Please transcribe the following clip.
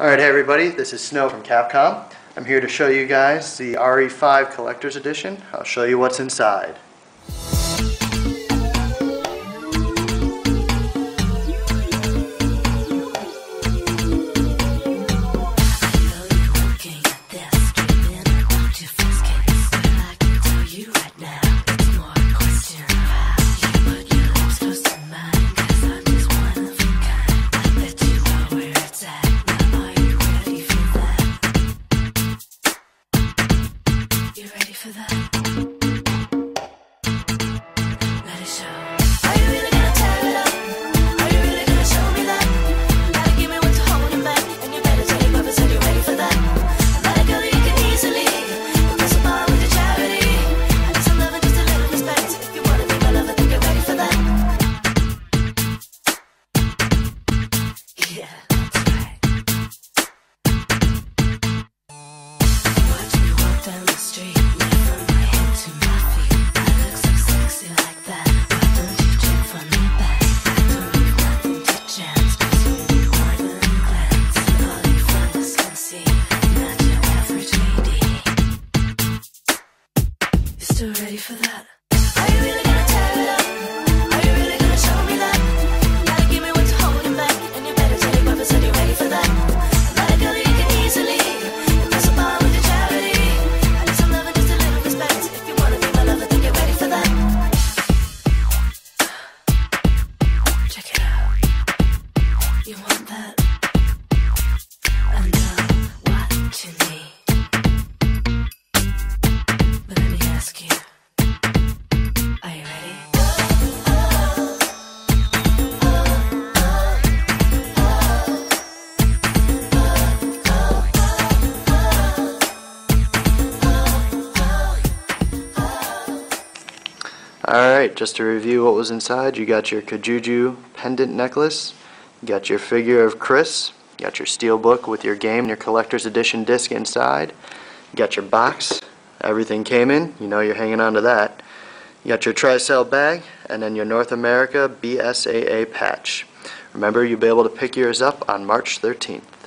Alright, hey everybody, this is Snow from Capcom. I'm here to show you guys the RE5 Collector's Edition. I'll show you what's inside. Me walk down the street, You ready for that? Are you really gonna tear it up? Are you really gonna show me that? Gotta give me what's holding back, and you better tell your papa said you ready for that. Not a girl you can easily impress upon with your charity. I need some love and just a little respect. If you wanna be my lover, then you're ready for that. Check it out. You want that? I know what you need. Alright, just to review what was inside, you got your Kijuju pendant necklace, you got your figure of Chris, you got your steel book with your game and your collector's edition disc inside, you got your box, everything came in, you know you're hanging on to that. You got your Tricell bag, and then your North America BSAA patch. Remember, you'll be able to pick yours up on March 13th.